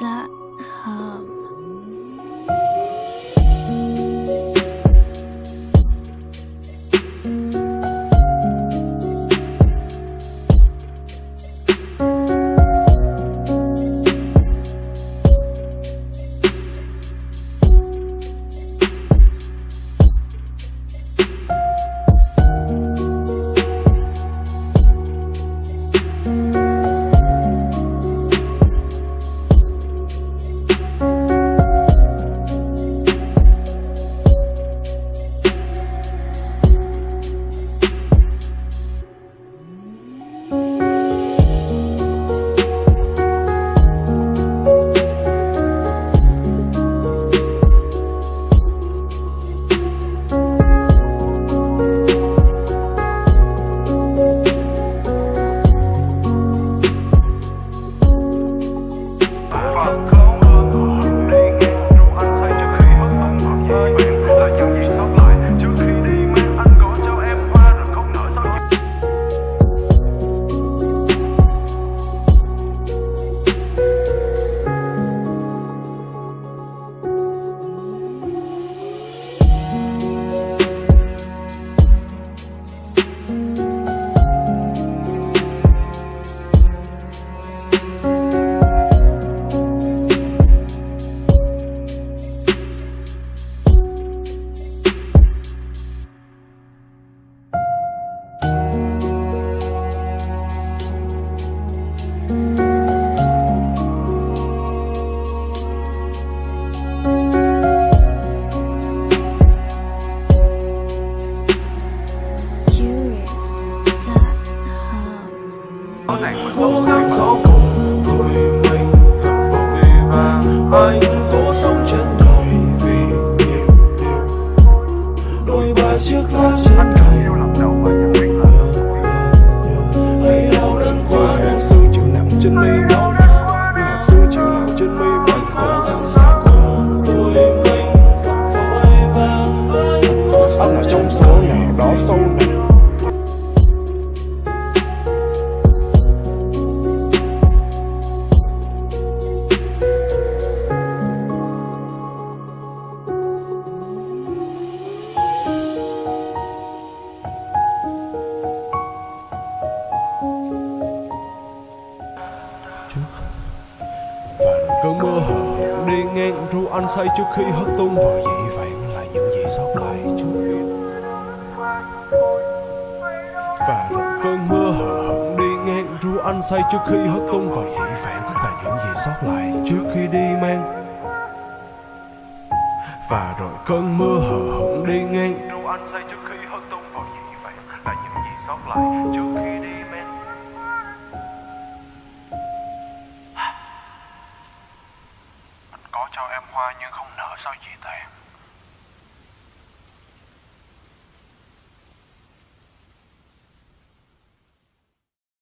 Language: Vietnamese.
座。Cố gắng sau cùng tụi mình thật vội vàng anh cố sống trên đời vì nhiều điều. Đôi ba chiếc lá trên và là hay đau đớn quá đang sương chiều nằm trên mi mắt trên mi cố gắng sau cùng tụi mình thật vội vàng anh là trong số nào đó sâu nặng và rồi cơn mơ hờ đi ngang ru anh say trước khi hất tung vào dĩ vãng là những gì sót lại trước khi và rồi cơn mưa hờ hững đi ngang ru anh say trước khi hất tung vào dĩ vãng là những gì sót lại trước khi đi mang. Và rồi cơn mưa hờ hững đi ngang ru anh say trước khi hất tung vào dĩ vãng là những gì sót lại trước khi hoa nhưng không nở sao chị tàn